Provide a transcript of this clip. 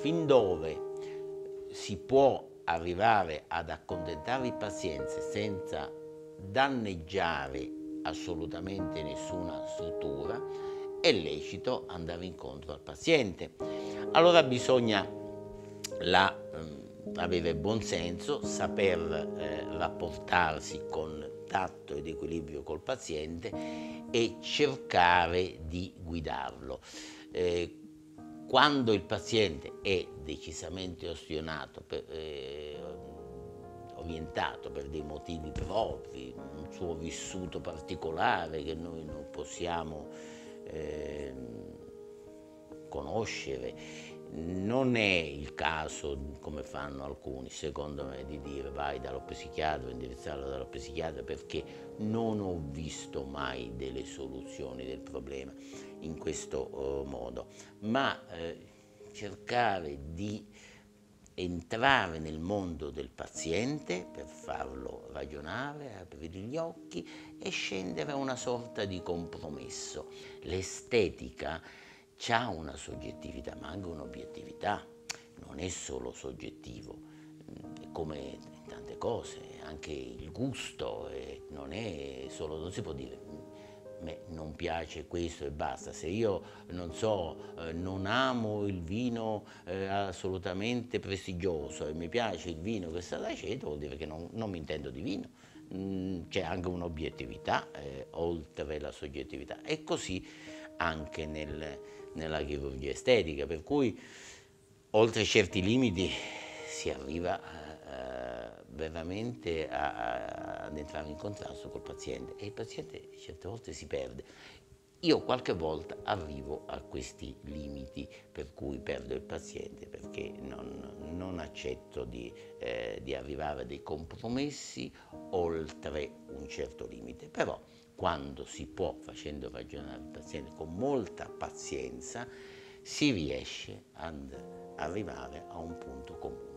fin dove si può arrivare ad accontentare il paziente senza danneggiare assolutamente nessuna struttura, è lecito andare incontro al paziente. Allora bisogna la, eh, avere buon senso, saper eh, rapportarsi con tatto ed equilibrio col paziente e cercare di guidarlo. Eh, quando il paziente è decisamente ostionato, per, eh, orientato per dei motivi propri, un suo vissuto particolare che noi non possiamo eh, conoscere, non è il caso, come fanno alcuni, secondo me, di dire vai dallo psichiatra, indirizzarlo dallo psichiatra, perché non ho visto mai delle soluzioni del problema in questo uh, modo, ma eh, cercare di entrare nel mondo del paziente per farlo ragionare, aprire gli occhi e scendere a una sorta di compromesso. L'estetica ha una soggettività ma anche un'obiettività, non è solo soggettivo, è come tante cose, anche il gusto non è solo, non si può dire me non piace questo e basta. Se io non so, eh, non amo il vino eh, assolutamente prestigioso e mi piace il vino che sta da aceto, vuol dire che non, non mi intendo di vino. Mm, c'è anche un'obiettività eh, oltre la soggettività e così anche nel, nella chirurgia estetica, per cui oltre certi limiti si arriva eh, veramente a, a, ad entrare in contrasto col paziente e il paziente certe volte si perde. Io qualche volta arrivo a questi limiti per cui perdo il paziente perché non, non accetto di, eh, di arrivare a dei compromessi oltre un certo limite, però quando si può, facendo ragionare il paziente con molta pazienza, si riesce ad arrivare a un punto comune.